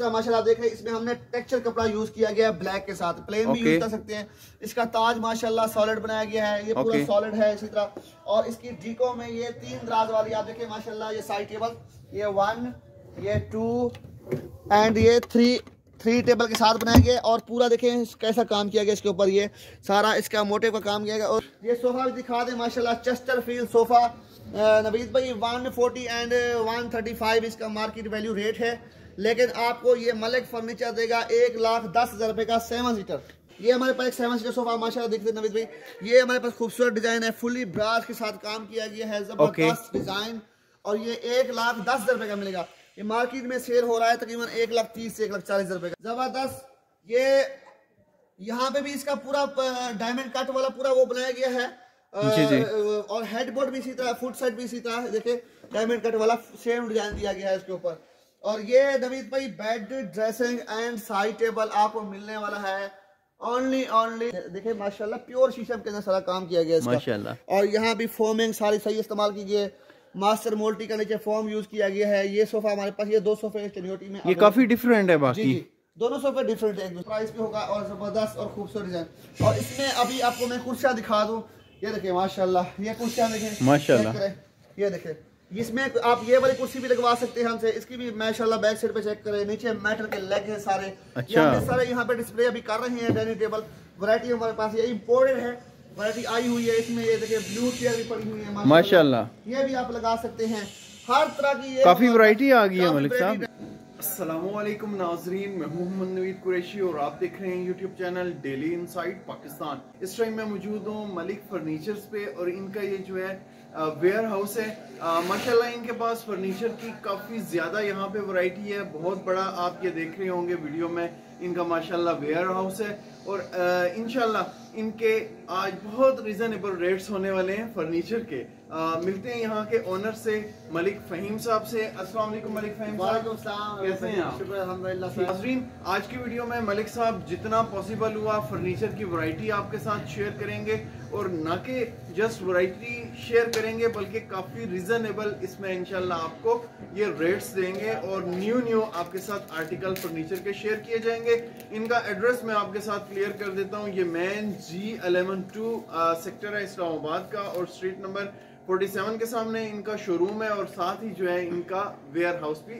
तरह माशाल्लाह देख रहे हैं इसमें हमने टेक्सचर कपड़ा यूज़ किया गया है ब्लैक के साथ प्लेन भी यूज़ कर सकते हैं। इसका ताज माशाल्लाह सॉलिड बनाया गया है ये पूरा सॉलिड है इसी तरह। और इसकी डीको में ये तीन दराज वाली आप देखें माशाल्लाह ये साइड टेबल ये वन ये टू एंड ये थ्री थ्री टेबल के साथ बनाया गया और पूरा देखें कैसा काम किया गया इसके ऊपर ये। सारा इसका मोटे का काम किया गया और ये सोफा भी दिखा दें माशाल्लाह चेस्टर फील सोफा नवीद भाई 140 एंड 135 इसका मार्केट वैल्यू रेट है। लेकिन आपको ये मलिक फर्नीचर देगा एक लाख दस हज़ार रुपए का सेवन सीटर ये हमारे पास एक सेवन सीटर सोफा माशाल्लाह देखते नवीद भाई। ये हमारे पास खूबसूरत डिज़ाइन है फुली ब्रास के साथ काम किया गया है ज़बरदस्त डिज़ाइन और ये एक लाख दस हज़ार रुपए का मिलेगा। ये मार्केट में सेल हो रहा है तकरीबन एक लाख तीस से एक लाख चालीस हज़ार रुपए का। ज़बरदस्त। ये यहाँ पे भी इसका पूरा डायमंड कट वाला पूरा वो बनाया गया है। जी, जी। और हेड बोर्ड भी इसी तरह फुट साइड भी इसी तरह देखिए डायमंड कट वाला सेम डिज़ाइन दिया गया है इसके ऊपर। और ये नवीद भाई bed dressing and side table आपको मिलने वाला है। ओनली ओनली देखिए माशाल्लाह प्योर शीशम के अंदर सारा काम किया गया है इसका। माशाल्लाह। और यहाँ भी फोमिंग सारी सही इस्तेमाल की गई मास्टर मोल्टी का नीचे फॉर्म यूज़ किया गया है। ये सोफा हमारे पास ये दो सोफे में ये काफ़ी डिफरेंट है बाकी। जी दोनों सोफे डिफरेंट है प्राइस भी होगा और ज़बरदस्त और खूबसूरत डिज़ाइन और इसमें अभी आपको मैं कुर्सियाँ दिखा दूँ। ये देखिए माशाल्लाह ये कुर्सियाँ देखें। माशाल्लाह। ये देखें। इसमें आप ये वाली कुर्सी भी लगवा सकते हैं हमसे। इसकी भी माशाल्लाह बैक साइड पे चेक करें। नीचे मेटल के लेग है सारे। ये अच्छा। हमने सारे यहाँ पे डिस्प्ले अभी कर रहे हैं डाइनिंग टेबल वैरायटी हमारे पास ये इम्पोर्टेड है। वैरायटी आई हुई है इसमें। ये देखिए ब्लू चेयर भी पड़ी हुई है माशाल्लाह। ये भी आप लगा सकते हैं। हर तरह की काफ़ी वैरायटी आ गई है मलिक साहब। असलम नाजरीन मैं मोहम्मद नवीद कुरैशी और आप देख रहे हैं YouTube channel daily inside Pakistan इस टाइम मैं मौजूद हूँ मलिक फर्नीचर्स पे और इनका ये जो है वेयर हाउस है। माशाल्लाह इनके पास फर्नीचर की काफ़ी ज़्यादा यहाँ पे वैरायटी है। बहुत बड़ा आप ये देख रहे होंगे वीडियो में इनका माशाल्लाह वेयर हाउस है। और इंशाल्लाह इनके आज बहुत रिजनेबल रेट्स होने वाले हैं फर्नीचर के। अ, मिलते हैं यहाँ के ओनर से मलिक फहीम साहब से। अस्सलाम वालेकुम मलिक फहीम साहब। वालेकुम कैसे हैं आप? आज की वीडियो में मलिक साहब जितना पॉसिबल हुआ फर्नीचर की वैरायटी आपके साथ शेयर करेंगे। और ना कि जस्ट वैरायटी शेयर करेंगे बल्कि काफ़ी रिजनेबल इसमें इंशाल्लाह आपको ये रेट्स देंगे और न्यू न्यू आपके साथ आर्टिकल फर्नीचर के शेयर किए जाएँगे। इनका एड्रेस मैं आपके साथ क्लियर कर देता हूँ। ये main G eleven two sector है इस्लामाबाद का और स्ट्रीट नंबर 47 के सामने इनका शोरूम है और साथ ही जो है इनका वेयर हाउस भी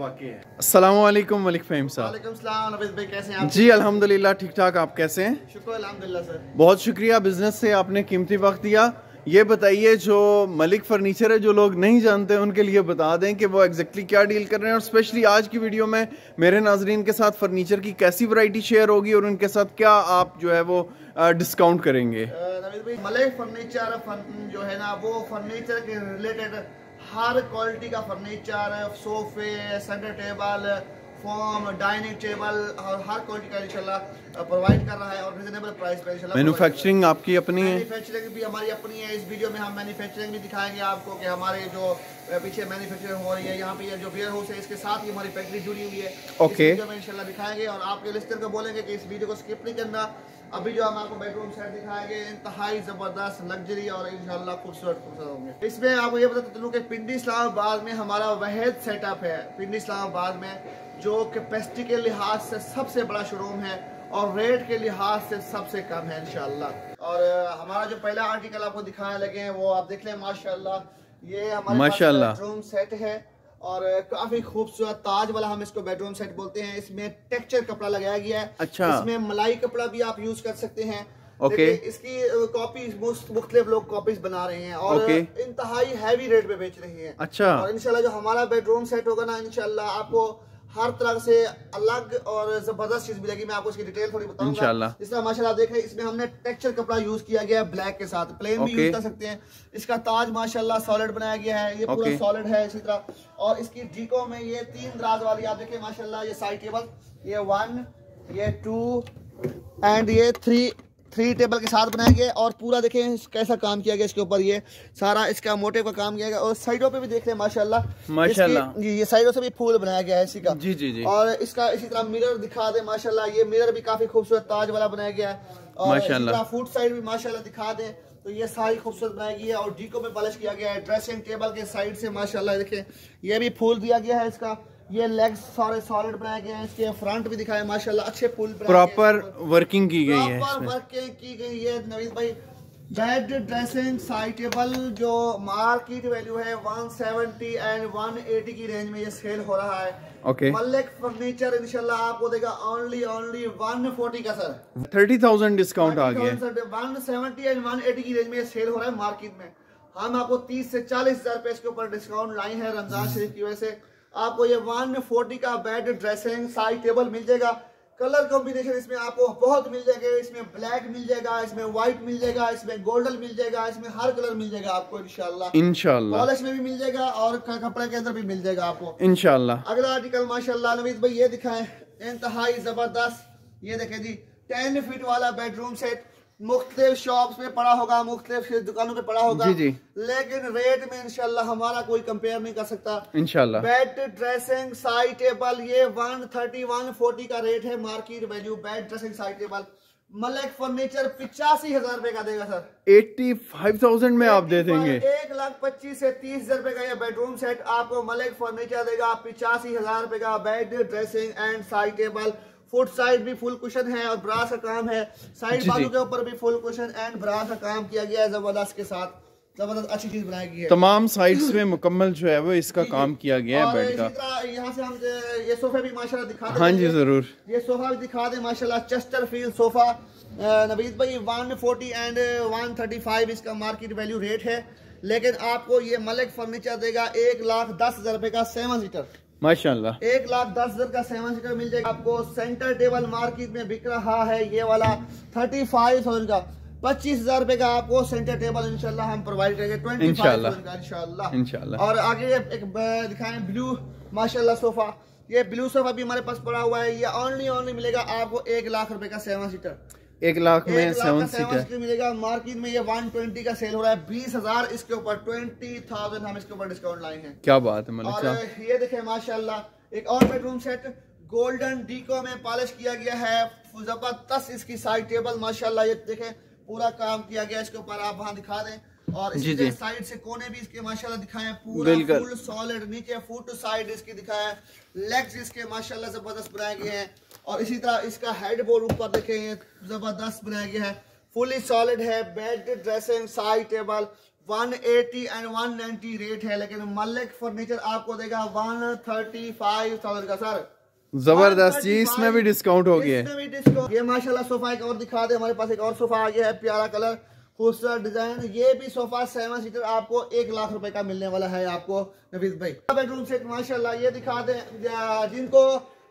वाकई है। अस्सलाम वालेकुम मलिक फहीम साहब। वालेकुम भाई कैसे हैं आप? जी अल्हम्दुलिल्लाह ठीक ठाक आप कैसे हैं? शुक्र अल्हम्दुलिल्लाह सर। बहुत शुक्रिया बिज़नेस से आपने कीमती वक्त दिया, ये बताइए जो मलिक फर्नीचर है, जो लोग नहीं जानते उनके लिए बता दें कि वो एग्जैक्टली क्या डील कर रहे हैं। और स्पेशली आज की वीडियो में मेरे नाजरीन के साथ फर्नीचर की कैसी वैरायटी शेयर होगी और उनके साथ क्या आप जो है वो डिस्काउंट करेंगे? नवीद फर्नीचर फर्न जो है ना, वो फर्नीचर के रिलेटेड हर क्वालिटी का फर्नीचर सोफे centre table form dining table और हर क्वालिटी का इंशाल्लाह प्रोवाइड कर रहा है और रिजनेबल प्राइस पे मैन्युफैक्चरिंग आपकी अपनी है? मैन्युफैक्चरिंग भी हमारी अपनी है। इस वीडियो में हम मैन्युफैक्चरिंग भी दिखाएँगे आपको कि हमारे जो पीछे मैन्युफैक्चरिंग हो रही है। यहाँ पे ये जो वेयर हाउस है इसके साथ ही हमारी फैक्ट्री जुड़ी हुई है। में इंशाल्लाह दिखाएँगे और आपके लिस्टर को बोलेंगे कि इस वीडियो को स्किप नहीं करना। अभी जो हम आपको बेडरूम सेट दिखाएँगे इंतहाई ज़बरदस्त लग्जरी और इंशाल्लाह खूबसूरत खूबसूरत होंगे। इसमें आपको ये बताते चलूँ कि पिंडी इस्लामाबाद में हमारा वहद सेटअप है। पिंडी इस्लामाबाद में जो कैपेसिटी के लिहाज से सबसे बड़ा शोरूम है। और रेट के लिहाज से सबसे कम है इनशाला और हमारा जो पहला आर्टिकल आपको दिखाने लगे हैं वो आप देख लें माशाल्लाह ये हमारे माशाल्लाह। बेडरूम सेट है और काफ़ी खूबसूरत ताज वाला हम इसको बेडरूम सेट बोलते हैं इसमें टेक्सचर कपड़ा लगाया गया है अच्छा। इसमें मलाई कपड़ा भी आप यूज़ कर सकते हैं ओके। इसकी कॉपी मुख्तलिफ़ लोग कॉपीज बना रहे हैं और। इंतहाई हैवी रेट पे बेच रहे हैं अच्छा। और इंशाल्लाह जो हमारा बेडरूम सेट होगा ना इनशाला आपको हर तरह से अलग और ज़बरदस्त चीज़ मिलेगी। मैं आपको इसकी डिटेल थोड़ी बताऊँगा। इंशाल्लाह। जिस माशाल्लाह देख रहे हैं इसमें हमने टेक्सचर कपड़ा यूज़ किया गया है ब्लैक के साथ। प्लेन भी यूज़ कर सकते हैं। इसका ताज माशाल्लाह सॉलिड बनाया गया है। ये पूरा सॉलिड है इसी तरह। और इसकी डीको में ये तीन दराज वाली आप देखें माशाल्लाह ये साइड टेबल ये वन ये टू एंड ये थ्री थ्री टेबल के साथ बनाया गया है और पूरा देखें कैसा काम किया गया इसके ऊपर ये सारा इसका मोटे का काम किया गया और साइडों पे भी देख रहे हैं माशाल्लाह। माशाल्लाह। ये साइडों से भी फूल बनाया गया है इसी का। जी, जी, जी। और इसका इसी तरह मिरर दिखा दे माशाल्लाह ये मिरर भी काफ़ी खूबसूरत ताज वाला बनाया गया है। और फ़ूड साइड भी माशाल्लाह दिखा दे तो ये सारी खूबसूरत बनाई गई है और डीको में पॉलिश किया गया है। ड्रेसिंग टेबल के साइड से माशाल्लाह देखें ये भी फूल दिया गया है इसका। ये लेग्स सारे सॉलिड बनाए गए हैं इसके फ्रंट भी दिखाए माशाल्लाह अच्छे पुल प्रॉपर वर्किंग की गई है प्रॉपर वर्किंग की गई है नवीद भाई। बेड ड्रेसिंग साइटेबल जो मार्केट वैल्यू है 170 एंड 180 की रेंज में ये सेल हो रहा है। ओके मलिक फर्नीचर इंशाल्लाह आपको देगा ओनली ओनली 140 का सर थर्टी थाउज़ेंड डिस्काउंट आ गया one seventy and one eighty की रेंज में सेल हो रहा है मार्केट में। हम आपको तीस से चालीस हज़ार रुपए इसके ऊपर डिस्काउंट लाए हैं रमज़ान शरीफ की वजह से। आपको ये वन फोर्टी का बेड ड्रेसिंग साइड टेबल मिल जाएगा। कलर कॉम्बिनेशन इसमें आपको बहुत मिल जाएगा। इसमें ब्लैक मिल जाएगा इसमें व्हाइट मिल जाएगा इसमें गोल्डन मिल जाएगा इसमें हर कलर मिल जाएगा आपको इनशाला इंशाल्लाह। पॉलिश में भी मिल जाएगा और कपड़े के अंदर भी मिल जाएगा आपको। इनशाला अगला आर्टिकल माशाल्लाह नवीद भाई ये दिखाएँ। इंतहाई ज़बरदस्त ये देखे जी टेन फीट वाला बेडरूम सेट मुख्तलिफ़ शॉप्स में पड़ा होगा मुख्तलिफ़ दुकानों पे पड़ा होगा। जी जी। लेकिन रेट में इंशाल्लाह हमारा कोई कंपेयर नहीं कर सकता। इंशाल्लाह। बेड ड्रेसिंग साइड टेबल ये 130 140 का रेट है market value bed dressing side table Malik furniture पिचासी हज़ार रुपए का देगा सर एट्टी फाइव थाउज़ेंड में आप दे देंगे। एक लाख पच्चीस से तीस हज़ार रुपए का ये बेडरूम सेट आपको मलिक फर्नीचर देगा पिचासी हज़ार रुपए का bed dressing and side table foot side भी फुल कुशन है और ब्रास का काम है। साइड बाजू के ऊपर भी फुल कुशन एंड ब्रास का काम किया गया है ज़बरदस्त के साथ। ज़बरदस्त अच्छी चीज़ बनाई गई है। तमाम साइड्स में मुकम्मल जो है वो इसका काम किया गया है बेड का। यहाँ से हम ये सोफे भी माशाल्लाह दिखा हाँ जी ज़रूर। ये सोफा भी दिखा दे माशाल्लाह चेस्टर फील सोफा नवीद भाई 140 एंड 135 इसका मार्केट वैल्यू रेट है। लेकिन आपको ये मलिक फर्नीचर देगा एक लाख दस हज़ार रुपए का सेवन सीटर माशाल्लाह। एक लाख दस हज़ार का सेवन सीटर मिल जाएगा आपको। सेंटर टेबल मार्केट में बिक रहा है ये वाला थर्टी फाइव थाउज़ेंड का। पच्चीस हज़ार रुपए का आपको सेंटर टेबल इंशाल्लाह हम प्रोवाइड करेंगे। ट्वेंटी इंशाल्लाह। इंशाल्लाह। और आगे एक दिखाएँ ब्लू माशाल्लाह सोफा। ये ब्लू सोफा भी हमारे पास पड़ा हुआ है। ये ऑनली ऑनली मिलेगा आपको एक लाख रुपए का सेवन सीटर एक लाख में सेवन सीटर मिलेगा। मार्केट में ये वन ट्वेंटी का सेल हो रहा है। बीस हज़ार इसके ऊपर ट्वेंटी थाउज़ेंड हम इसके ऊपर डिस्काउंट लाए हैं। क्या बात है और ये देखे माशाल्लाह एक और बेडरूम सेट गोल्डन डीको में पॉलिश किया गया है। ज़बरदस्त इसकी साइड टेबल माशाल्लाह ये देखें पूरा काम किया गया इसके ऊपर आप वहाँ दिखा दें। और इसके साइड से कोने भी इसके माशाल्लाह दिखाए। पूरा फुल सॉलिड नीचे फुट साइड इसकी दिखाया लेग्स इसके माशाल्लाह ज़बरदस्त बनाए गए हैं। और इसी तरह इसका हेड बोर्ड ऊपर देखें ज़बरदस्त बनाया गया है। फुली सॉलिड है bed dressing side table 180 and 190 rate है लेकिन मलिक फर्नीचर आपको देगा 135,000 का सर ज़बरदस्त जी इसमें भी डिस्काउंट हो गया इसमें भी डिस्काउंट ये माशाल्लाह सोफा एक और दिखा दे हमारे पास एक और सोफा आ गया है प्यारा कलर खूबसूरत डिज़ाइन। ये भी सोफा सेवन सीटर आपको एक लाख रुपए का मिलने वाला है आपको नवीज भाई। बेडरूम सेट माशाल्लाह ये दिखा दे जिनको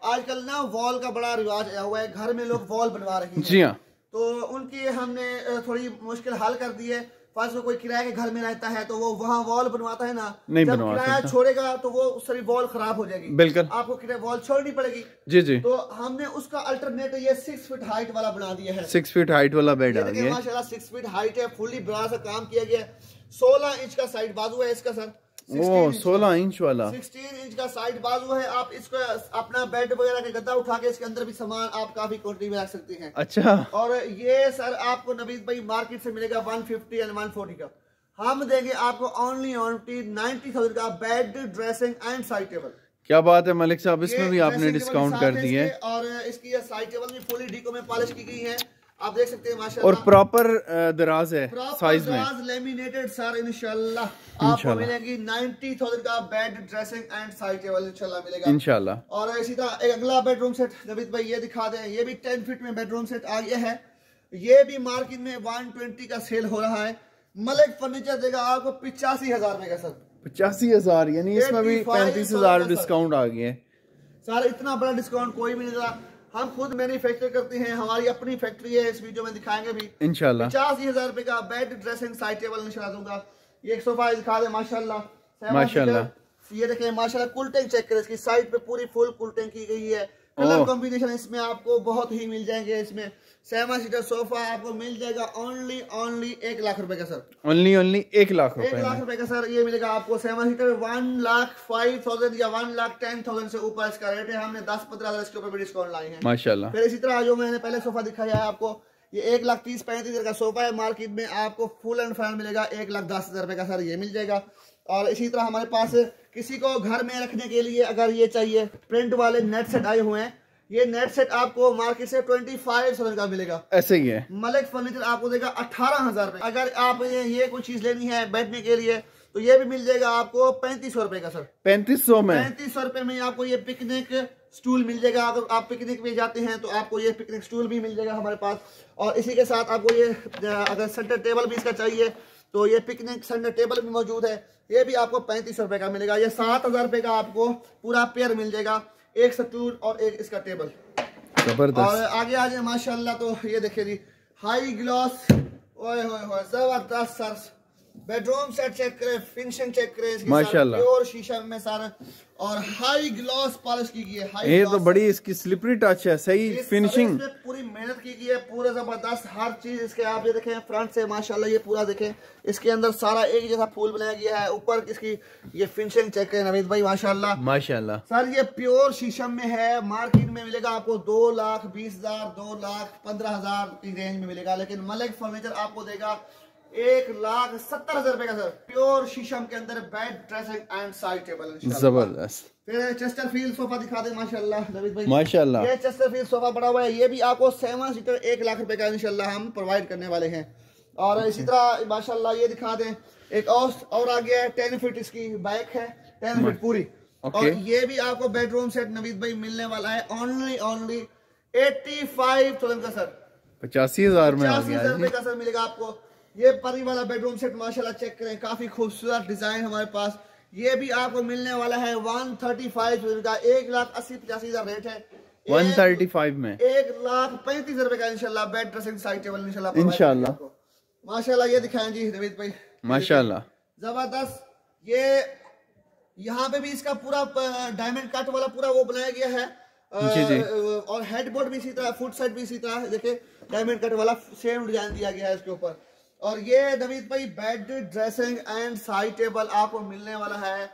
आजकल ना वॉल का बड़ा रिवाज आया हुआ है घर में लोग वॉल बनवा रहे हैं। जी हाँ। तो उनकी हमने थोड़ी मुश्किल हल कर दी है। फ़र्स्ट में कोई किराए के घर में रहता है तो वो वहाँ वॉल बनवाता है ना। नहीं जब किराया छोड़ेगा तो वो सारी वॉल खराब हो जाएगी। बिल्कुल। आपको किराया वॉल छोड़नी पड़ेगी। जी जी। तो हमने उसका अल्टरनेट ये सिक्स फीट हाइट वाला बना दिया है। सिक्स फीट हाइट वाला बेड माशाल्लाह सिक्स फीट हाइट है फुली बड़ा सा काम किया गया सोलह इंच का साइड बाजू है इसका सर ओ सोलह इंच वाला। 16 इंच का साइड बाजू है आप इसको अपना बेड वगैरह का गद्दा उठा के इसके अंदर भी सामान आप काफ़ी क्वांटिटी में रख सकते हैं। अच्छा। और ये सर आपको नवीद भाई मार्केट से मिलेगा 150 एंड 140 का। हम देंगे आपको ओनली ओनली नाइन्टी थाउज़ेंड का bed dressing and side table क्या बात है मलिक साहब इसमें भी आपने डिस्काउंट कर दिए और इसकी साइड टेबल भी फुली डीको में पॉलिश की गई है। आप देख सकते हैं माशाल्लाह। और प्रॉपर दराज है साइज़ में। लेमिनेटेड सर इंशाल्लाह आपको मिलेगी 90000 का bed dressing and side table इंशाल्लाह मिलेगा। इंशाल्लाह और इसी तरह एक अगला बेडरूम सेट नवीद भाई ये दिखा दें। ये भी 10 फीट में बेडरूम सेट आ गया है। ये भी मार्केट में 120 का सेल हो रहा है। मलिक फर्नीचर देगा आपको पिचासी हज़ार में का सर पचासी हज़ार यानी इसमें भी पैंतीस हज़ार डिस्काउंट आ गया सर इतना बड़ा डिस्काउंट कोई भी नहीं देगा। हम खुद मैन्युफैक्चर करते हैं हमारी अपनी फैक्ट्री है इस वीडियो में दिखाएँगे भी। इनशाला पचासी हज़ार रुपए का बेड ड्रेसिंग साइड टेबल निशा दूँगा। ये एक सोफा दिखा दे माशाला माशाला ये देखें माशाल्लाह कुलटेंग चेक करें। इसकी साइड पे पूरी फुल कुलटेंग की गई है। कलर कॉम्बिनेशन इसमें आपको बहुत ही मिल जाएँगे इसमें। सेवन सीटर सोफा आपको मिल जाएगा ओनली ओनली एक लाख रुपए का सर ओनली ओनली एक लाख रुपए एक लाख रुपए का सर ये मिलेगा आपको seven seater one lakh five thousand या वन लाख टेन थाउज़ेंड से ऊपर इसका रेट है। हमने दस पंद्रह हज़ार इसके ऊपर भी डिस्काउंट लाए हैं। माशाल्लाह। फिर इसी तरह जो मैंने पहले सोफा दिखाया है आपको ये एक लाख तीस पैंतीस हज़ार का सोफा है। मार्केट में आपको फुल एंड फाइनल मिलेगा एक लाख दस हज़ार रुपए का सर ये मिल जाएगा। और इसी तरह हमारे पास किसी को घर में रखने के लिए अगर ये चाहिए प्रिंट वाले नेट सेट आए हुए हैं ये नेट सेट आपको मार्केट से ट्वेंटी फाइव थाउज़ेंड का मिलेगा। ऐसे ही है। मलिक फर्नीचर आपको देगा अठारह हज़ार रुपए। अगर आप ये, ये कोई चीज़ लेनी है बैठने के लिए तो ये भी मिल जाएगा आपको पैंतीस सौ रुपए का सर पैंतीस सौ में? पैंतीस सौ रुपए में आपको ये पिकनिक स्टूल मिल जाएगा। अगर आप पिकनिक में जाते हैं तो आपको ये पिकनिक स्टूल भी मिल जाएगा हमारे पास। और इसी के साथ आपको ये अगर सेंटर टेबल भी इसका चाहिए तो ये पिकनिक सेंटर टेबल भी मौजूद है। ये भी आपको पैंतीस रुपए का मिलेगा। ये सात हज़ार रुपए का आपको पूरा पेयर मिल जाएगा। एक स्टूल और एक इसका टेबल। ज़बरदस्त। और आगे आ जाए माशाल्लाह तो ये देखिए जी हाई ग्लॉस ओए होए ज़बरदस्त सर। बेडरूम सेट चेक करें फिनिशिंग चेक करें माशाल्लाह। प्योर शीशा में सारा और हाई ग्लॉस पॉलिश की गई है ये तो बड़ी इसकी स्लिपरी टच है सही फिनिशिंग पूरी मेहनत की गई है पूरा ज़बरदस्त हर चीज़ इसके आप ये देखें फ्रंट से माशाल्लाह ये पूरा देखें इसके अंदर सारा एक जैसा फूल बनाया गया है ऊपर इसकी ये फिनिशिंग चेक करें नवीद भाई माशाल्लाह। माशाल्लाह। सर ये प्योर शीशम में है मार्केट में मिलेगा आपको दो लाख बीस हज़ार दो लाख पंद्रह हज़ार की रेंज में मिलेगा लेकिन मलिक फर्नीचर आपको देगा एक लाख सत्तर हज़ार रुपए का सर। प्योर शीशम के अंदर bed dressing and side table ज़बरदस्त। फिर चेस्टर फ़ील्ड सोफा दिखा दे माशाल्लाह। माशाल्लाह। ये चेस्टर फ़ील्ड सोफा बड़ा हुआ है ये भी आपको सेवन सीटर एक लाख रुपए का इंशाल्लाह हम प्रोवाइड करने वाले हैं। और इसी तरह माशाल्लाह ये दिखा दें एक और और आ गया है टेन फीट इसकी बाइक है टेन फीट पूरी। और ये भी आपको बेडरूम सेट नवीद भाई मिलने वाला है only only eighty five thousand का सर। पचासी हज़ार में आ गया का सर मिलेगा आपको। ये परी वाला बेडरूम सेट माशाल्लाह चेक करें काफ़ी खूबसूरत डिज़ाइन हमारे पास। ये भी आपको मिलने वाला है वन थर्टी फाइव का। एक लाख अस्सी पचासी हज़ार रेट है। वन थर्टी फाइव में। एक लाख पैंतीस रुपए का इंशाल्लाह बेड ड्रेसिंग साइड टेबल इंशाल्लाह। इंशाल्लाह। माशाल्लाह ये दिखाएँ जी रवीत भाई। माशाल्लाह। ज़बरदस्त। ये यहाँ पे भी इसका पूरा डायमंड कट वाला पूरा वो बनाया गया है। जी जी। और हेडबोर्ड भी इसी तरह फुट साइड भी इसी तरह देखिए डायमंड कट वाला सेम डिज़ाइन दिया गया है इसके ऊपर। और ये नवीद भाई bed dressing and side table आपको मिलने वाला है।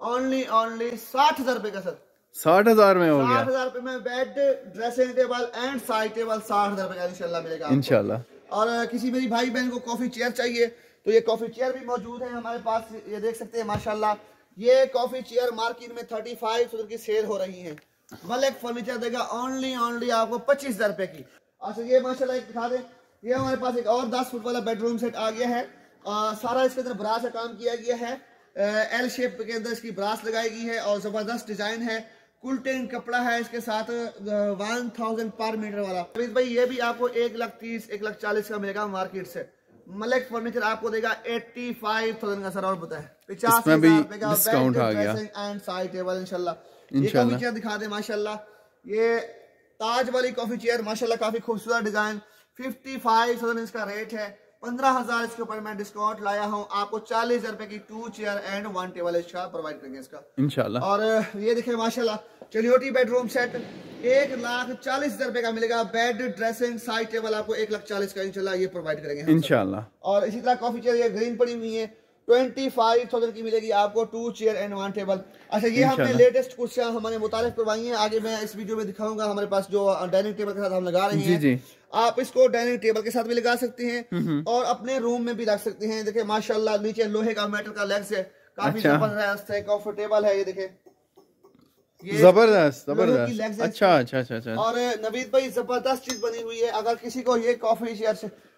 ओनली ओनली साठ हज़ार रुपए का सर। साठ हज़ार में हो गया। साठ हज़ार रुपए में bed dressing table and side table साठ हज़ार रुपए का इंशाल्लाह मिलेगा इंशाल्लाह। और किसी मेरी भाई बहन को कॉफ़ी चेयर चाहिए तो ये कॉफ़ी चेयर भी मौजूद है हमारे पास। ये देख सकते हैं माशाल्लाह। ये कॉफ़ी चेयर मार्केट में थर्टी फाइव की सेल हो रही है। मलिक फर्नीचर देगा ओनली ओनली आपको पच्चीस हज़ार रुपए की। अच्छा ये माशाल्लाह एक दिखा दे। ये हमारे पास एक और दस फुट वाला बेडरूम सेट आ गया है। आ, सारा इसके अंदर ब्रास का काम किया गया है। एल शेप के अंदर इसकी ब्रास लगाई गई है और ज़बरदस्त डिज़ाइन है। कुलटेन कपड़ा है इसके साथ वन थाउज़ेंड पर मीटर वाला। भाई ये भी आपको एक लाख तीस एक लाख चालीस का मिलेगा मार्केट से मलिक फर्नीचर आपको देगा एट्टी फाइव थाउज़ेंड का सर और बताए। पचास एंड साइड टेबल इंशाल्लाह। ये कॉफ़ी चेयर दिखा दे माशाल्लाह। ये ताज वाली कॉफ़ी चेयर माशाल्लाह काफ़ी खूबसूरत डिज़ाइन फिफ्टी फाइव थाउज़ेंड इसका रेट है पंद्रह हज़ार इसके ऊपर मैं डिस्काउंट लाया हूँ। आपको चालीस हज़ार रुपए की two chair and one table इसका प्रोवाइड करेंगे इसका। इंशाल्लाह। और ये देखे माशाल्लाह चलियोटी बेडरूम सेट एक लाख चालीस हज़ार रुपए का मिलेगा बेड ड्रेसिंग साइड टेबल आपको एक लाख चालीस का इंशाल्लाह ये प्रोवाइड करेंगे इनशाला और इसी तरह कॉफ़ी चेयर ये ग्रीन पड़ी हुई है ट्वेंटी फाइव थाउज़ेंड की मिलेगी आपको two chair and one table अच्छा ये हमने लेटेस्ट कुर्सियाँ हमारे मुतारिफ करवाई हैं आगे मैं इस वीडियो में दिखाऊँगा हमारे पास जो डाइनिंग टेबल के साथ हम लगा रहे हैं। जी जी। आप इसको डाइनिंग टेबल के साथ भी लगा सकते हैं। और अपने रूम में भी रख सकते हैं। देखिए माशाल्लाह नीचे लोहे का मेटल का लेग्स है। काफ़ी अच्छा। ज़बरदस्त है कंफर्टेबल है ये देखे ज़बरदस्त ज़बरदस्त। अच्छा अच्छा अच्छा अच्छा। और नवीद भाई ज़बरदस्त चीज़ बनी हुई है। अगर किसी को ये कॉफ़ी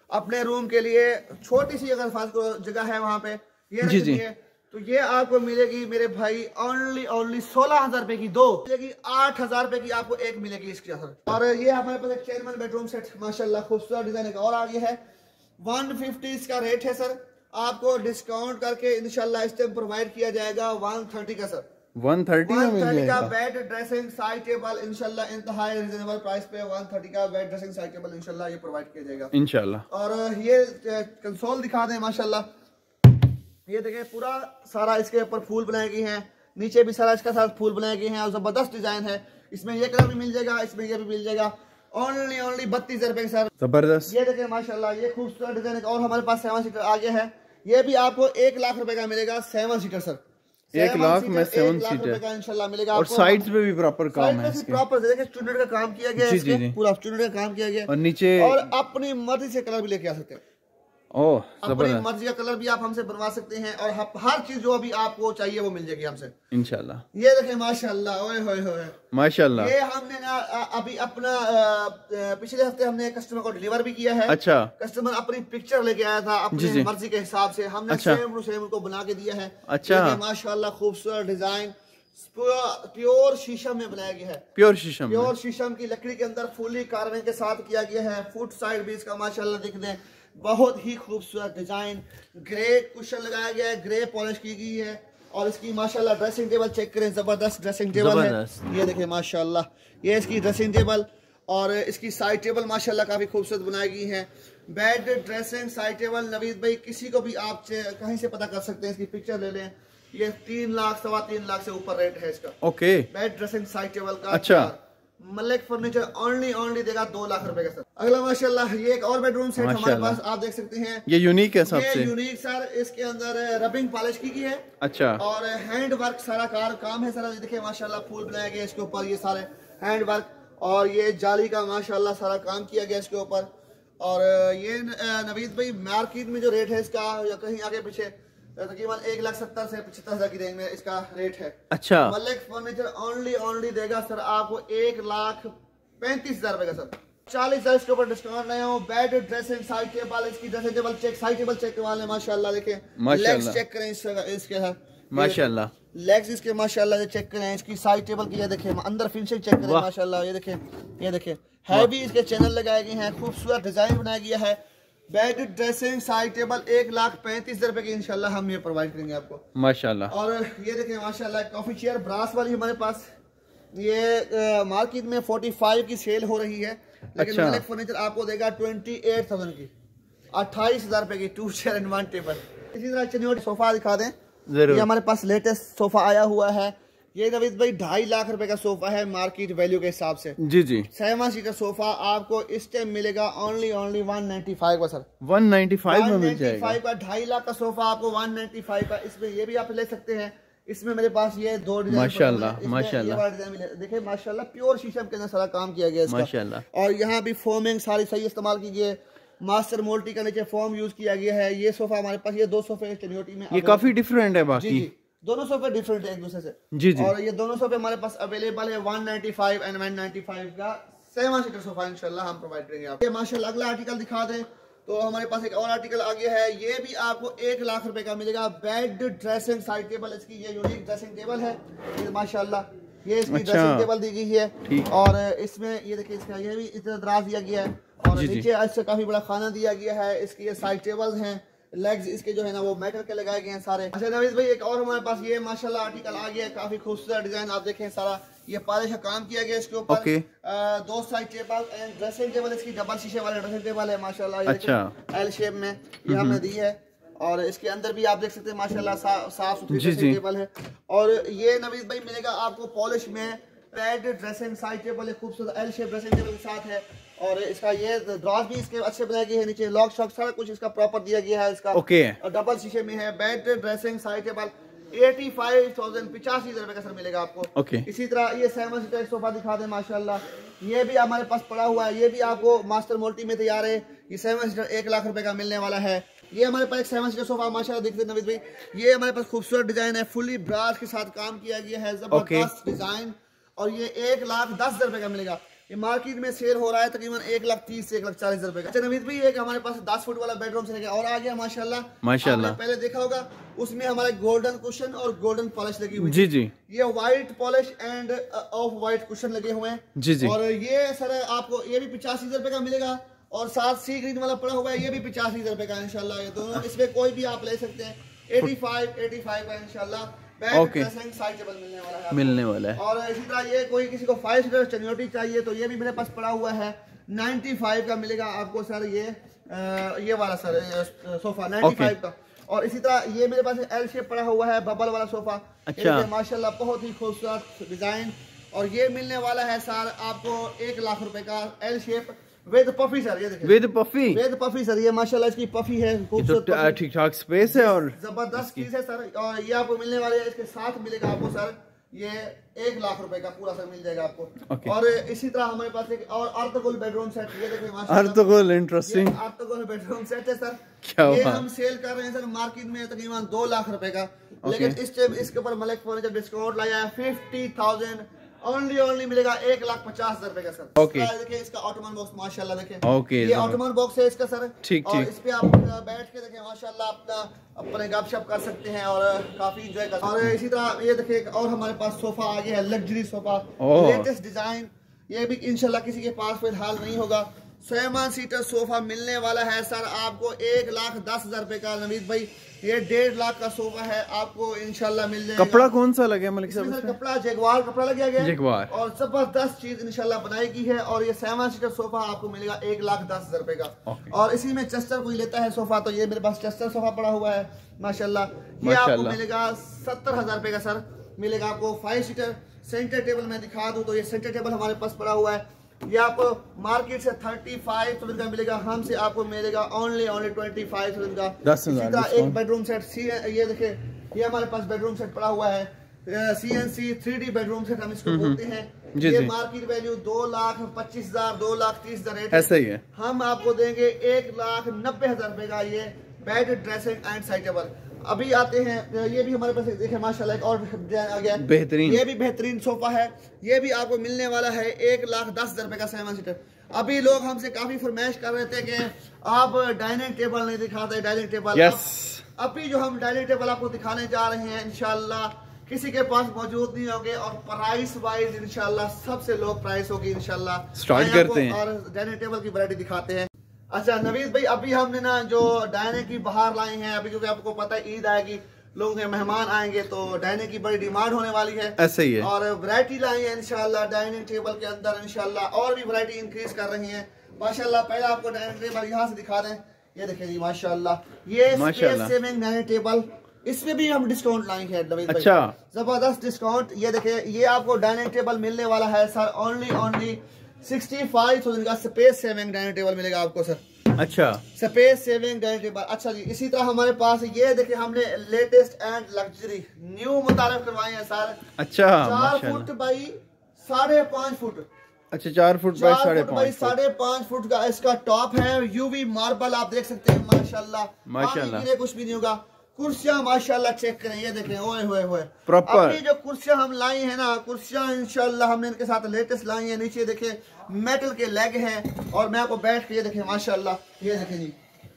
अपने रूम के लिए छोटी सी अगर जगह है वहाँ पे ये जी जी। तो ये आपको मिलेगी मेरे भाई ओनली ओनली सोलह हज़ार रुपए की दो। मिलेगी आठ हज़ार रुपए की आपको एक मिलेगी इसके अंदर। और ये हमारे पास एक चेयरमैन बेडरूम सेट माशाल्लाह खूबसूरत डिज़ाइन और आगे है वन फिफ्टी इसका रेट है सर आपको डिस्काउंट करके इनशाला इस टाइम प्रोवाइड किया जाएगा वन थर्टी का सर वन थर्टी में मिल जाएगा। बेड ड्रेसिंग साइड टेबल इंशाल्लाह इंतहाई रिजनेबल प्राइस पे वन थर्टी का बेड ड्रेसिंग साइड टेबल इंशाल्लाह ये प्रोवाइड किया जाएगा। इनशाला और ये कंसोल दिखा दें माशाल्लाह। ये देखें पूरा सारा इसके ऊपर फूल बनाए गए हैं। नीचे भी सारा इसका साथ फूल बनाए गए हैं और ज़बरदस्त डिज़ाइन है। इसमें ये कलर भी मिल जाएगा इसमें ये भी मिल जाएगा। ओनली ओनली बत्तीस रुपए के सर ज़बरदस्त। ये देखें माशाल्लाह ये खूबसूरत डिज़ाइन है और हमारे पास सेवन सीटर आगे है। ये भी आपको एक लाख रुपए का मिलेगा सेवन सीटर सर एक लाख में सेवन सीटर इंशाल्लाह मिलेगा और साइड्स पे भी प्रॉपर काम है प्रॉपर देखिए स्टूडेंट का काम किया गया है पूरा स्टूडेंट का काम किया गया। और नीचे और अपनी मर्ज़ी से कलर भी लेके आ सकते हैं। ओह अपनी मर्ज़ी का कलर भी आप हमसे बनवा सकते हैं और हर चीज़ जो अभी आपको चाहिए वो मिल जाएगी हमसे। इनशाला ये देखें माशाल्लाह ओए होए होए। माशाल्लाह। ये हमने ना अभी अपना पिछले हफ़्ते हमने कस्टमर को डिलीवर भी किया है। अच्छा। कस्टमर अपनी पिक्चर लेके आया था। अपनी मर्ज़ी के हिसाब से। हमने अच्छा। सेम सेम उनको बना के दिया है। अच्छा। ये माशाल्लाह खूबसूरत डिज़ाइन प्योर शीशम में बनाया गया है। प्योर शीशम प्योर शीशम की लकड़ी के अंदर फुली कार्विंग के साथ किया गया है। फुट साइड भी इसका माशाल्लाह देख दें। बहुत ही खूबसूरत डिज़ाइन ग्रे कुशन लगाया गया है ग्रे पॉलिश की गई है और इसकी माशाल्लाह ड्रेसिंग टेबल चेक करें ज़बरदस्त ड्रेसिंग टेबल है। ये देखें माशाल्लाह ये इसकी ड्रेसिंग टेबल और इसकी साइड टेबल माशाल्लाह काफ़ी खूबसूरत बनाई गई है। Bed dressing side table Naveed भाई किसी को भी आप कहीं से पता कर सकते हैं इसकी पिक्चर ले लें। ये तीन लाख सवा तीन लाख से ऊपर रेट है इसका। Okay bed dressing side table का अच्छा। मलिक फर्नीचर ओनली ओनली देगा दो लाख रुपए का सर। अगला माशाल्लाह ये एक और बेडरूम सेट हमारे पास आप देख सकते हैं। ये यूनिक है ये सबसे यूनिक सर इसके अंदर रबिंग पॉलिश की गई है। अच्छा। और हैंड वर्क सारा कार काम है सर। ये देखिए माशाल्लाह फूल बनाया गया इसके ऊपर ये सारे हैंड वर्क और ये जाली का माशाल्लाह सारा काम किया गया इसके ऊपर। और ये नवीद भाई मार्केट में जो रेट है इसका या कहीं आगे पीछे तकरीबन एक लाख सत्तर से पचहत्तर हज़ार की रेंज में इसका रेट है। अच्छा। मलिक फर्नीचर ओनली ओनली देगा सर आपको एक लाख पैंतीस हज़ार रुपए का सर चालीस हज़ार इसके ऊपर डिस्काउंट नया हो बेड ड्रेसिंग साइड टेबल इसकी dressing table check side table check करवा लें माशाल्लाह देखें। लेग्स चेक करें इसके माशाल्लाह। लेग्स इसके माशाल्लाह चेक करें इसकी साइड टेबल की ये देखें अंदर फिनिशिंग चेक करें। माशाल्लाह ये देखें ये देखें। हैवी इसके चैनल लगाए गए हैं खूबसूरत डिज़ाइन बनाया गया है। बेड ड्रेसिंग साइड टेबल एक लाख पैंतीस हज़ार रुपए की इंशाल्लाह हम ये प्रोवाइड करेंगे आपको। माशाल्लाह। और ये देखें माशाल्लाह कॉफ़ी चेयर ब्रास वाली हमारे पास। ये मार्केट में 45 की सेल हो रही है। लेकिन अच्छा। मलिक फर्नीचर आपको देगा 28,000 की। अट्ठाईस हज़ार रुपए की two chair and one table इसी तरह चनियोट सोफा दिखा दें। ये हमारे पास लेटेस्ट सोफा आया हुआ है। ये नवीद भाई ढाई लाख रुपए का सोफा है मार्केट वैल्यू के हिसाब से। जी जी। सेवन सीटर सोफा आपको इस टाइम मिलेगा ओनली ओनली 195 का सर 195 में मिल 195 जाएगा का ढाई लाख का सोफा आपको 195 का इसमें ये भी आप ले सकते हैं। इसमें मेरे पास ये दो डिज़ाइन माशाल्लाह, माशाल्लाह। देखिए माशाल्लाह प्योर शीशम के अंदर सारा काम किया गया माशाल्लाह। और यहाँ भी फोमिंग सारी सही इस्तेमाल की गई मास्टर मोल्टी का नीचे फॉर्म यूज़ किया गया है। ये सोफा हमारे पास ये दो सोफे में। ये काफ़ी डिफरेंट है जी बाकी। जी। दोनों सोफे डिफरेंट है एक दूसरे से। जी जी। और ये दोनों सोफे हमारे पास अवेलेबल है 195 एंड 195 का सेवन सीटर सोफा इंशाल्लाह हम प्रोवाइड करेंगे आपको। माशाल्लाह अगला आर्टिकल दिखा दें तो हमारे पास एक और आर्टिकल आ गया है ये भी आपको एक लाख रुपए का मिलेगा। बेड ड्रेसिंग साइड टेबल इसकी ये यूनिक ड्रेसिंग टेबल है। ये माशाल्लाह ये इसकी अच्छा। ड्रेसिंग टेबल दी गई है। और इसमें ये देखिए इसका ये भी इतना दराज दिया गया है। और। नीचे इससे काफ़ी बड़ा खाना दिया गया है इसकी ये साइड टेबल्स हैं। लेग्स इसके जो है ना वो मेटल के लगाए गए हैं सारे। अच्छा नवीज भाई एक और हमारे पास ये माशाल्लाह आर्टिकल आ गया है काफ़ी खूबसूरत डिज़ाइन आप देखें सारा ये पालिश का काम किया गया इसके ऊपर। Okay. दो side table and dressing table इसकी डबल शीशे वाले ड्रेसिंग टेबल है माशाल्लाह अच्छा। एल शेप में ये हमने दी है। और इसके अंदर भी आप देख सकते हैं माशाल्लाह सा, साफ़ सुथरी ड्रेसिंग टेबल है। और ये नवीज भाई मिलेगा आपको पॉलिश में पैड ड्रेसिंग साइड टेबल खूबसूरत एल शेप ड्रेसिंग टेबल के साथ है। और इसका ये ड्रॉस भी इसके अच्छे बनाए गए हैं नीचे लॉक शॉक सारा कुछ इसका प्रॉपर दिया गया है इसका। ओके और डबल शीशे में है bed dressing side table eighty five thousand पिचासी हज़ार रुपए का सर मिलेगा आपको। ओके इसी तरह ये सेवन सीटर सोफा दिखा दे माशाल्लाह। ये भी हमारे पास पड़ा हुआ है ये भी आपको मास्टर मोल्टी में तैयार है। ये सेवन सीटर एक लाख रुपए का मिलने वाला है। ये हमारे पास एक सेवन सीटर सोफा माशाल्लाह देखते नवीद भाई। ये हमारे पास खूबसूरत डिज़ाइन है फुली ब्रास के साथ काम किया गया है ज़बरदस्त डिज़ाइन और ये एक लाख दस हज़ार रुपए का मिलेगा। ये मार्केट में सेल हो रहा है तकरीबन एक लाख तीस से एक लाख चालीस रुपए का। अच्छा नवीद भाई एक हमारे पास दस फुट वाला बेडरूम से लेके और आ गया माशाल्लाह। माशाल्लाह। पहले देखा होगा उसमें हमारे गोल्डन कुशन और गोल्डन पॉलिश लगी हुई जी जी। ये white polish and off white cushion लगे हुए हैं। जी, जी। और ये सर आपको ये भी पिचासी हज़ार रुपए का मिलेगा और साथ सी ग्रीन वाला पड़ा हुआ है ये भी पिचासी हज़ार रुपए का इंशाल्लाह। ये दोनों इसमें कोई भी आप ले सकते हैं। 85 85 का इंशाल्लाह। Okay. टेबल मिलने वाला है और इसी तरह ये कोई किसी को फाइव सीटर चनियोटी चाहिए तो ये भी मेरे पास पड़ा हुआ है। 95 का मिलेगा आपको सर ये अ, ये वाला सर सोफा 95 Okay. का। और इसी तरह ये मेरे पास एल शेप पड़ा हुआ है बबल वाला सोफा अच्छा। माशाल्लाह बहुत ही खूबसूरत डिज़ाइन और ये मिलने वाला है सर आपको एक लाख रुपए का L shape with puffy sir ये देखिए। With puffy with puffy sir ये माशाल्लाह इसकी पफी है। तो खूबसूरत ठीक ठाक स्पेस है और ज़बरदस्त चीज़ है सर और ये आपको मिलने वाले है इसके साथ मिलेगा आपको सर ये एक लाख रुपए का पूरा सर मिल जाएगा आपको। Okay. और इसी तरह हमारे पास एक और अर्तगुल बेडरूम सेट ये देखिए माशाल्लाह। अर्तगुल इंटरेस्टिंग ये अर्तगुल बेडरूम सेट है सर क्या ये हम सेल कर रहे हैं सर मार्केट में तकरीबन दो लाख रुपए का। लेकिन इस टाइम इसके ऊपर मलिक फर्नीचर डिस्काउंट लाया है फिफ्टी थाउज़ेंड ओनली ओनली मिलेगा एक लाख पचास हज़ार रुपए का सर। Okay. इसका देखिए इसका ऑटोमन बॉक्स माशाल्लाह देखिए Okay, ये ऑटोमन बॉक्स है इसका सर। ठीक, और ठीक। इस पे आप बैठ के देखें माशाल्लाह अपना अपने गपशप कर सकते हैं और काफ़ी इंजॉय कर और इसी तरह ये देखिए और हमारे पास सोफा आ गया है लग्जरी सोफा। लेटेस्ट डिज़ाइन ये भी इनशाला किसी के पास फ़िलहाल नहीं होगा। सेवन सीटर सोफा मिलने वाला है सर आपको एक लाख दस हज़ार रुपए का नवीद भाई। ये डेढ़ लाख का सोफा है आपको इंशाल्लाह मिल जाएगा। कपड़ा कौन सा लगे मलिक साहब कपड़ा जगवार कपड़ा लग गया जगवार। और ज़बरदस्त चीज़ इंशाल्लाह बनाई गई है और ये सेवन सीटर सोफा आपको मिलेगा एक लाख दस हज़ार रुपए का। और इसी में चेस्टर कोई लेता है सोफा तो ये मेरे पास चेस्टर सोफा पड़ा हुआ है माशाल्लाह। ये आपको मिलेगा सत्तर हज़ार रुपए का सर। मिलेगा आपको फाइव सीटर सेंटर टेबल मैं दिखा दूँ तो ये सेंटर टेबल हमारे पास पड़ा हुआ है। ये आपको मार्केट से थर्टी फाइव थाउज़ेंड का मिलेगा हमसे आपको मिलेगा only only twenty five thousand का। दस हज़ार एक बेडरूम सेट सी ये देखिए ये हमारे पास बेडरूम सेट पड़ा हुआ है। C N C three D bedroom set हम इसको बोलते हैं। ये मार्केट वैल्यू दो लाख पच्चीस हज़ार दो लाख तीस हज़ार रेट ऐसा ही है। हम आपको देंगे एक लाख नब्बे हज़ार रुपए का ये bed dressing and side table अभी आते हैं ये भी हमारे पास देखे माशाल्लाह एक और आ गया। बेहतरीन। ये भी बेहतरीन सोफा है ये भी आपको मिलने वाला है एक लाख दस हज़ार रुपए का सेवन सीटर। अभी लोग हमसे काफ़ी फरमाइश कर रहे थे कि आप डाइनिंग टेबल नहीं दिखाते डाइनिंग टेबल यस अभी जो हम डाइनिंग टेबल आपको दिखाने जा रहे हैं इनशाला किसी के पास मौजूद नहीं होंगे और प्राइस वाइज इंशाल्लाह सबसे लो प्राइस होगी करते हैं। और डाइनिंग टेबल की वैरायटी दिखाते हैं। अच्छा नवीद भाई अभी हमने ना जो डायने की बाहर लाई हैं अभी क्योंकि आपको पता है ईद आएगी लोगों के मेहमान आएँगे तो डाइनिंग की बड़ी डिमांड होने वाली है। ऐसे ही है। और वैरायटी लाई है इनशाला डाइनिंग टेबल के अंदर इनशाला और भी वैरायटी इंक्रीज कर रही है। माशाल्लाह पहले आपको डाइनिंग टेबल यहाँ से दिखा दें। ये देखिए जी माशाल्लाह। ये। स्पेस सेविंग डाइनिंग टेबल इसमें भी हम डिस्काउंट लाएँगे हैं अच्छा। ज़बरदस्त डिस्काउंट ये देखे ये आपको डाइनिंग टेबल मिलने वाला है sir only only sixty five thousand का स्पेस सेविंग डाइनिंग टेबल मिलेगा आपको सर। अच्छा। Space saving dining table. अच्छा जी इसी तरह हमारे पास ये देखिए हमने लेटेस्ट एंड लग्जरी न्यू मुतारफ करवाए हैं सर। अच्छा चार फुट बाई साढ़े पाँच फुट। अच्छा चार फुट साढ़े बाई पाँच साढ़े पाँच फुट का इसका टॉप है यूवी मार्बल आप देख सकते हैं माशाल्लाह। माशाल्लाह। कुछ भी नहीं होगा। कुर्सियाँ माशाल्लाह चेक करें ये देखें ओए होए होए Proper। अभी जो कुर्सियाँ हम लाई हैं ना कुर्सियाँ इंशाल्लाह हमने इनके साथ लेटेस्ट लाई हैं नीचे देखें मेटल के लेग हैं और मैं आपको बैठ के ये देखें माशाल्लाह ये देखें जी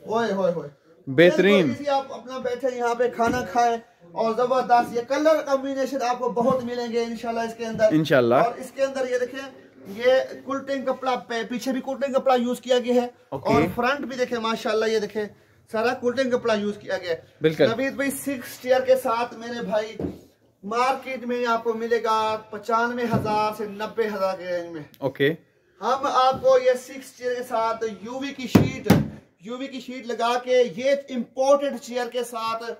ओए होए होए बेहतरीन। आप अपना बैठे यहाँ पे खाना खाएँ और ज़बरदस्त ये कलर कॉम्बिनेशन आपको बहुत मिलेंगे इनशाला इसके अंदर इंशाल्लाह। और इसके अंदर ये देखें ये कुल्टिंग कपड़ा पीछे भी कुल्टिंग कपड़ा यूज़ किया गया है और फ्रंट भी देखें माशाल्लाह ये देखें सारा कुल्टिंग कपड़ा यूज़ किया गया। बिल्कुल। नवीद भाई सिक्स टीयर के साथ मेरे भाई मार्केट में आपको मिलेगा पचानवे हज़ार से नब्बे हज़ार के रेंज में। ओके हम आपको ये सिक्स चेयर के साथ यूवी की शीट यूवी की शीट लगा के ये इम्पोर्टेड चेयर के साथ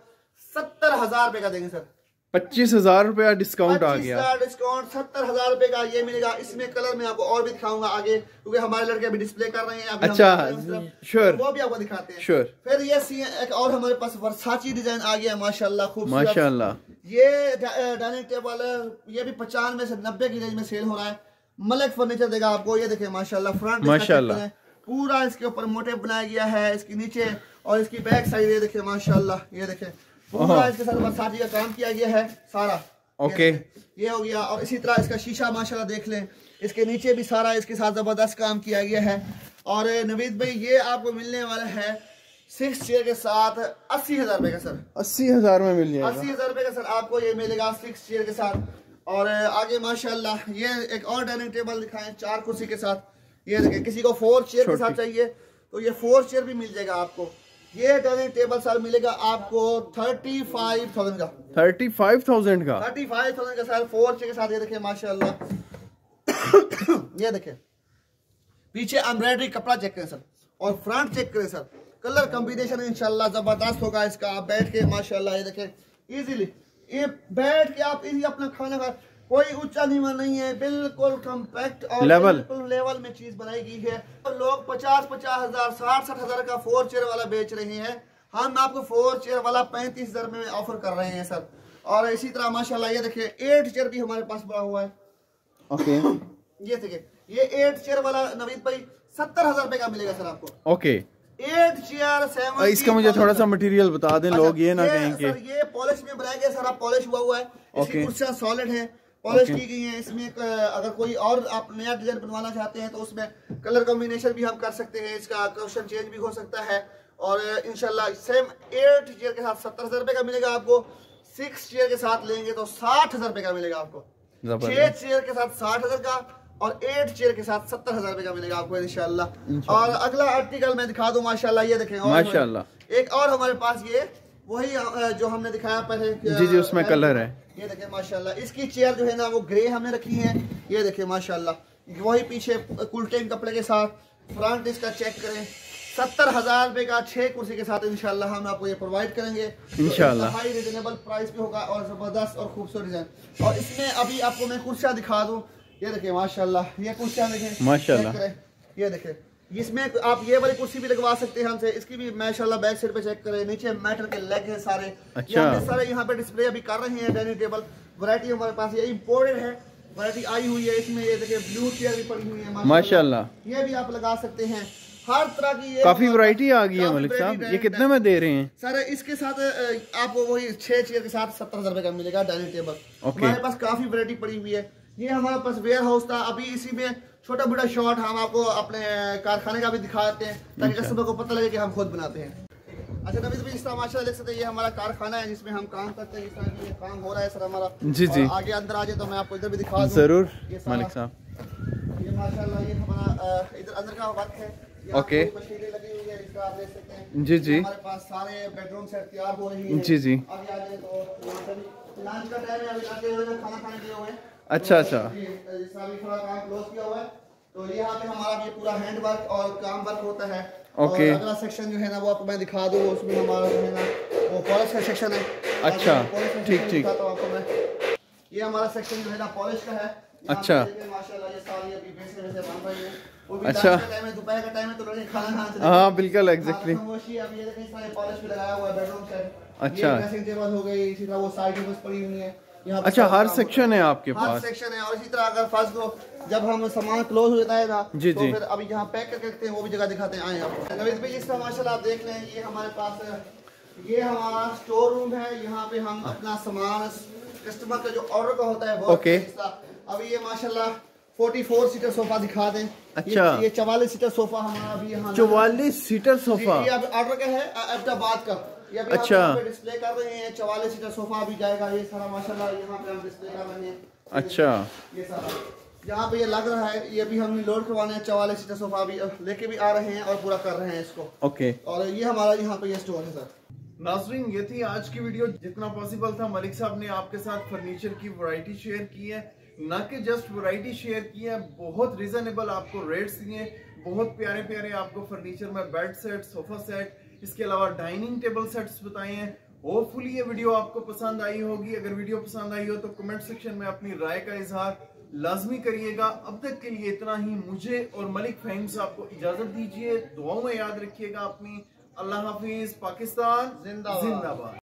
सत्तर हज़ार रुपए का देंगे सर पच्चीस हज़ार रुपया डिस्काउंट आ गया। डिस्काउंट सत्तर हज़ार रुपए का ये मिलेगा। इसमें कलर में आपको और भी दिखाऊँगा आगे क्योंकि हमारे लड़के अभी डिस्प्ले कर रहे हैं अभी अच्छा, दिखा sure। वो भी आपको दिखाते हैं। Sure। फिर ये सी एक और हमारे पास वर्साची डिज़ाइन आ गया माशाल्लाह खूबसूरत। माशाल्लाह। ये डाइनिंग टेबल ये भी पचानवे से नब्बे की रेंज में सेल हो रहा है। मलक फर्नीचर देगा आपको ये देखे माशाल्लाह फ्रंट माशाल्लाह। पूरा इसके ऊपर मोटिव बनाया गया है इसके नीचे और इसकी बैक साइड ये देखे माशाला ये देखिए पूरा इसके साथ वर्साची का काम किया गया है सारा। ओके। ये हो गया। और इसी तरह इसका शीशा माशाल्लाह देख लें। इसके नीचे भी सारा इसके साथ ज़बरदस्त काम किया गया है। और नवीद भाई ये आपको मिलने वाला है सिक्स चेयर के साथ अस्सी हज़ार रुपए का सर। अस्सी हज़ार में मिल जाएगा। अस्सी हज़ार रुपए का सर आपको ये मिलेगा सिक्स चेयर के साथ। और आगे माशाल्लाह ये एक और डाइनिंग टेबल दिखाएँ चार कुर्सी के साथ। ये देखें किसी को फोर चेयर के साथ चाहिए तो ये फोर चेयर भी मिल जाएगा आपको। ये डाइनिंग टेबल सर मिलेगा आपको थर्टी फाइव थाउज़ेंड का। थर्टी फाइव थाउज़ेंड का? थर्टी फाइव थाउज़ेंड का सर फोर के साथ ये देखें माशाल्लाह। ये देखें। पीछे एम्ब्रॉयडरी कपड़ा चेक करें सर और फ्रंट चेक करें सर। कलर कॉम्बिनेशन इंशाल्लाह ज़बरदस्त होगा इसका आप बैठ के माशाल्लाह ये देखें। इजीली ये बैठ के आप इजी अपना खाना खा कोई ऊँचा नीवा नहीं है बिल्कुल कम्पैक्ट और। बिल्कुल लेवल में चीज़ बनाई गई है। और लोग पचास पचास हज़ार साठ साठ हज़ार का फोर चेयर वाला बेच रहे हैं। हम आपको फोर चेयर वाला पैंतीस हज़ार में ऑफ़र कर रहे हैं सर और इसी तरह माशाल्लाह ये देखिए एट चेयर भी हमारे पास बड़ा हुआ है। Okay okay. ये देखिए ये एट चेयर वाला नवीद भाई सत्तर हज़ार रुपए का मिलेगा सर आपको। ओके एट चेयर सेवन इसका मुझे थोड़ा सा मटेरियल बता दें अच्छा, लोग ये ना कहें कि ये पॉलिश में बनाया गया सर पॉलिश हुआ हुआ है। इसकी Okay. कुर्सियाँ सॉलिड है। पॉलिश की गई है इसमें अगर कोई और आप नया डिज़ाइन बनवाना चाहते हैं तो उसमें कलर कॉम्बिनेशन भी हम कर सकते हैं इसका क्वेश्चन चेंज भी हो सकता है। और इनशाला सेम एट चेयर के साथ सत्तर हज़ार रुपए का मिलेगा आपको सिक्स चेयर के साथ लेंगे तो साठ हज़ार रुपए का मिलेगा आपको। छह चेयर के साथ साठ हज़ार का और एट चेयर के साथ सत्तर हज़ार रुपए का मिलेगा आपको इनशाला और अगला आर्टिकल मैं दिखा दूँ माशाला ये देखें माशाल्लाह। एक और हमारे पास ये वही जो हमने दिखाया पहले जी जी उसमें कलर है। ये देखें माशाल्लाह इसकी चेयर जो है ना वो ग्रे हमने रखी है। ये देखें माशाल्लाह वही पीछे कुलटेन कपड़े के साथ फ्रंट इसका चेक करें। सत्तर हज़ार रुपए का छह कुर्सी के साथ इनशाला हम आपको ये प्रोवाइड करेंगे। इंशाल्लाह। हाई रिजनेबल प्राइस पे होगा और ज़बरदस्त और खूबसूरत डिज़ाइन और इसमें अभी आपको मैं कुर्सियाँ दिखा दूँ। ये देखिए माशाल्लाह ये कुर्सियाँ देखें। माशाल्लाह। करें। ये देखें इसमें आप ये वाली कुर्सी भी लगवा सकते हैं हमसे। इसकी भी माशाल्लाह बैक साइड पे चेक करें। नीचे मैटर के लेग है सारे। अच्छा। सारे यहाँ पे डिस्प्ले अभी कर रहे हैं डाइनिंग टेबल वरायटी हमारे पास ये इम्पोर्टेड है। वैरायटी आई हुई है इसमें। ये देखिए ब्लू चेयर भी पड़ी हुई है माशाल्लाह। ये भी आप लगा सकते हैं। हर तरह की ये काफ़ी वैरायटी आ गई है मलिक साहब। ये कितने में दे रहे हैं? सर इसके साथ आपको वही छह चेयर के साथ सत्तर हज़ार रुपए का मिलेगा डाइनिंग टेबल हमारे पास काफ़ी वैरायटी पड़ी हुई है। ये हमारे पास वेयर हाउस था। अभी इसी में छोटा बड़ा शॉट हम आपको अपने कारखाने का भी दिखाते हैं ताकि कस्टमर को पता लगे कि हम खुद बनाते हैं अच्छा नबी भाई इस तरह माशा देख सकते हैं ये हमारा कारखाना है जिसमें हम काम करते हैं इस तरह ये काम हो रहा है सर हमारा जी, जी। आगे अंदर आ जाए तो मैं आपको इधर भी दिखा दूँ ज़रूर सारा- साहब ये माशाल्लाह ये हमारा इधर अंदर का वर्क है यहाँ Okay. कोई मशीनें लगी हुई है इसका आप देख सकते हैं जी, जी। हमारे पास सारे बेडरूम सेट तैयार हो रही है जी, जी। आगे आ जाए तो लंच का टाइम है अभी खाना खाने के लिए हुए हैं। अच्छा, तो अच्छा। ये, थोड़ा काम क्लोज किया हुआ है तो यहाँ पे हमारा ये पूरा हैंड वर्क और काम वर्क होता है. और अगला सेक्शन जो है ना वो आपको मैं दिखा दूँ उसमें हमारा जो है ना वो पॉलिश का सेक्शन है अच्छा, ठीक, ठीक। दिखाता आपको मैं ये हमारा सेक्शन जो है ना पॉलिश का है अच्छा। अच्छा। दोपहर का टाइम है तो लोग खाना हाँ, बिल्कुल, सेट अच्छा। हो गई इसी तरह वो साइड पड़ी हुई है यहाँ अच्छा हर सेक्शन है आपके पास हर सेक्शन है और इसी तरह अगर फ़र्स्ट को जब हम सामान क्लोज हो जाता है ना जी, तो जी। फिर अभी यहाँ पैक करके रखते हैं वो भी जगह दिखाते हैं आए नवीद तरह माशाल्लाह आप देख रहे हैं ये हमारे पास ये हमारा स्टोर रूम है यहाँ पे हम अपना सामान कस्टमर का जो ऑर्डर का होता है वो Okay. हिस्सा। अभी ये माशाल्लाह 44 सीटर सोफा दिखा दें अच्छा। ये, ये 44 सीटर सोफा हमारा अभी यहाँ चौवालीस सीटर सोफा ये अभी ऑर्डर का है अ- अहमदाबाद का ये अभी अच्छा। डिस्प्ले कर रहे हैं चवालीस सीटर सोफा अभी जाएगा ये सारा माशाल्लाह यहाँ पे हम डिस्प्ले कर रहे हैं। अच्छा। ये सारा। यहाँ पे ये लग रहा है ये भी हम लोड करवाने हैं चवालीस सीटर सोफा अ, लेके भी आ रहे हैं और पूरा कर रहे हैं इसको। ओके। और ये हमारा यहाँ पे ये स्टोर है सर। नाजरीन ये थी आज की वीडियो। जितना पॉसिबल था मलिक साहब ने आपके साथ फर्नीचर की वैरायटी शेयर की है। न कि जस्ट वैरायटी शेयर की है बहुत रिजनेबल आपको रेट्स दिए। बहुत प्यारे प्यारे आपको फर्नीचर में बेड सेट सोफा सेट इसके अलावा डाइनिंग टेबल सेट्स बताए हैं। होपफुली ये वीडियो आपको पसंद आई होगी। अगर वीडियो पसंद आई हो तो कमेंट सेक्शन में अपनी राय का इजहार लाजमी करिएगा। अब तक के लिए इतना ही। मुझे और मलिक फहीम साहब को इजाज़त दीजिए। दुआओं में याद रखिएगा अपनी। अल्लाह हाफिज। पाकिस्तान जिंदाबाद। जिंदाबाद।